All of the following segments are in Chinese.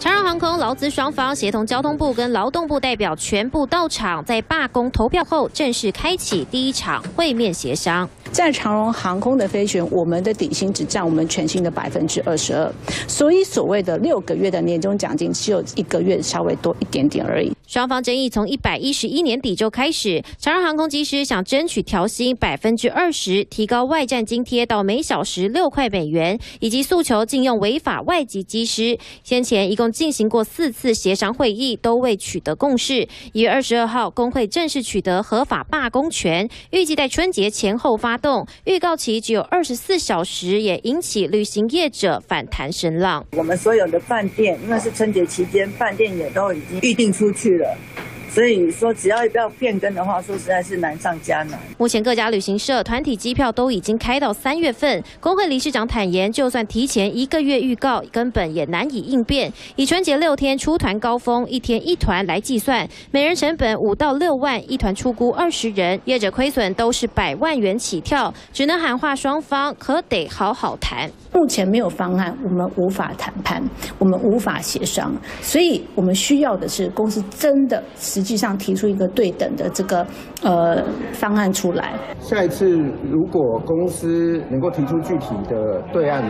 长荣航空劳资双方协同交通部跟劳动部代表全部到场，在罢工投票后正式开启第一场会面协商。在长荣航空的飞行，我们的底薪只占我们全薪的百分之二十二，所以所谓的六个月的年终奖金只有一个月稍微多一点点而已。双方争议从一百一十一年底就开始，长荣航空机师想争取调薪百分之二十，提高外站津贴到每小时六块美元，以及诉求禁用违法外籍机师。先前一共进行过四次协商会议，都未取得共识。一月二十二号，工会正式取得合法罢工权，预计在春节前后发。动预告期只有二十四小时，也引起旅行业者反弹声浪。我们所有的饭店，因为是春节期间，饭店也都已经预定出去 that. 所以说，只要不要变更的话，说实在是难上加难。目前各家旅行社团体机票都已经开到三月份。工会理事长坦言，就算提前一个月预告，根本也难以应变。以春节六天出团高峰，一天一团来计算，每人成本五到六万，一团出估二十人，业者亏损都是百万元起跳，只能喊话双方可得好好谈。目前没有方案，我们无法谈判，我们无法协商，所以我们需要的是公司真的。实际上提出一个对等的这个呃方案出来。下一次如果公司能够提出具体的对案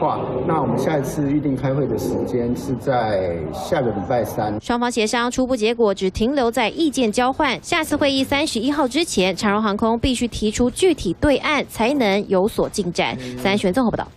话，那我们下一次预定开会的时间是在下个礼拜三。双方协商初步结果只停留在意见交换，下次会议三十一号之前，长荣航空必须提出具体对案，才能有所进展。三选综合报道。